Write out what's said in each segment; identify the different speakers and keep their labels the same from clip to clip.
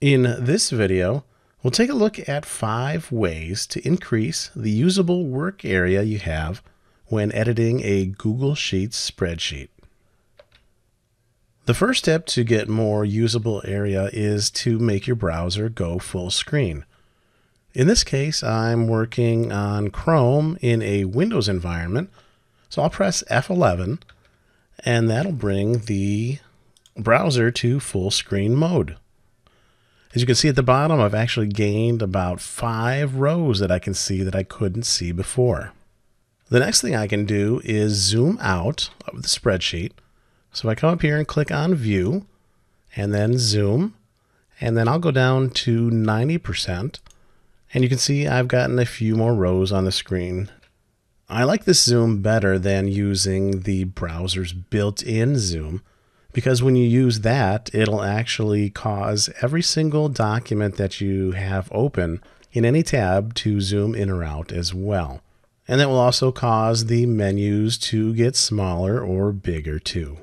Speaker 1: In this video, we'll take a look at five ways to increase the usable work area you have when editing a Google Sheets spreadsheet. The first step to get more usable area is to make your browser go full screen. In this case, I'm working on Chrome in a Windows environment, so I'll press F11 and that'll bring the browser to full screen mode. As you can see at the bottom, I've actually gained about five rows that I can see that I couldn't see before. The next thing I can do is zoom out of the spreadsheet. So I come up here and click on view and then zoom and then I'll go down to 90% and you can see I've gotten a few more rows on the screen. I like this zoom better than using the browser's built-in zoom because when you use that, it'll actually cause every single document that you have open in any tab to zoom in or out as well. And that will also cause the menus to get smaller or bigger too.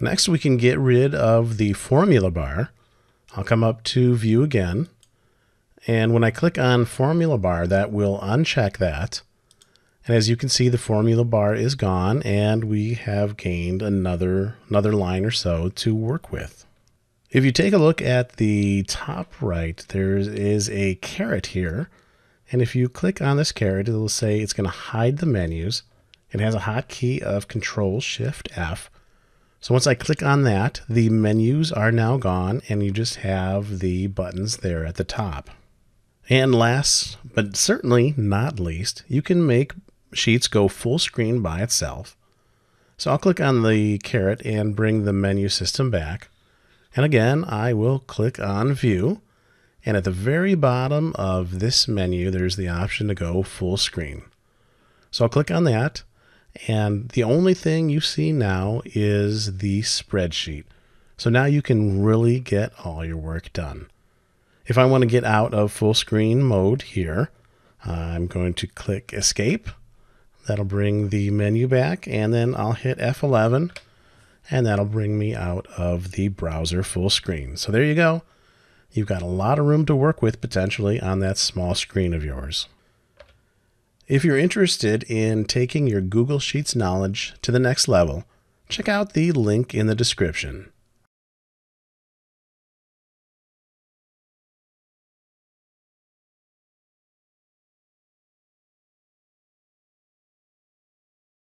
Speaker 1: Next, we can get rid of the formula bar. I'll come up to view again. And when I click on formula bar, that will uncheck that. And as you can see, the formula bar is gone and we have gained another, another line or so to work with. If you take a look at the top right, there is a caret here. And if you click on this caret, it'll say it's going to hide the menus. It has a hotkey of Control Shift F. So once I click on that, the menus are now gone and you just have the buttons there at the top. And last, but certainly not least, you can make Sheets go full screen by itself. So I'll click on the caret and bring the menu system back. And again, I will click on View. And at the very bottom of this menu, there's the option to go full screen. So I'll click on that. And the only thing you see now is the spreadsheet. So now you can really get all your work done. If I want to get out of full screen mode here, I'm going to click Escape That'll bring the menu back and then I'll hit F11 and that'll bring me out of the browser full screen. So there you go. You've got a lot of room to work with potentially on that small screen of yours. If you're interested in taking your Google Sheets knowledge to the next level, check out the link in the description.